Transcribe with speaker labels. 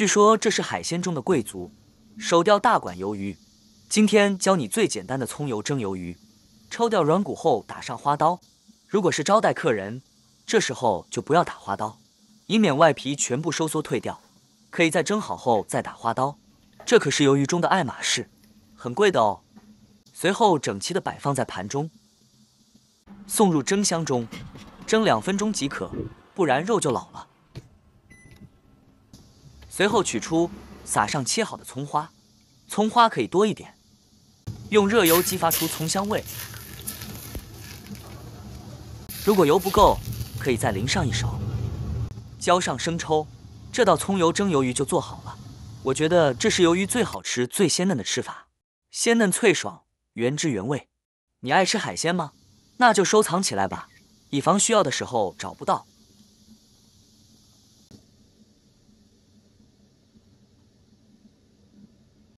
Speaker 1: 据说这是海鲜中的贵族，手钓大管鱿鱼。今天教你最简单的葱油蒸鱿鱼，抽掉软骨后打上花刀。如果是招待客人，这时候就不要打花刀，以免外皮全部收缩退掉。可以在蒸好后再打花刀，这可是鱿鱼中的爱马仕，很贵的哦。随后整齐的摆放在盘中，送入蒸箱中，蒸两分钟即可，不然肉就老了。随后取出，撒上切好的葱花，葱花可以多一点。用热油激发出葱香味，如果油不够，可以再淋上一勺。浇上生抽，这道葱油蒸鱿鱼就做好了。我觉得这是鱿鱼最好吃、最鲜嫩的吃法，鲜嫩脆爽，原汁原味。你爱吃海鲜吗？那就收藏起来吧，以防需要的时候找不到。